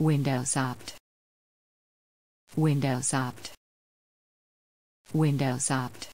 Windows opt. Windows opt. Windows opt.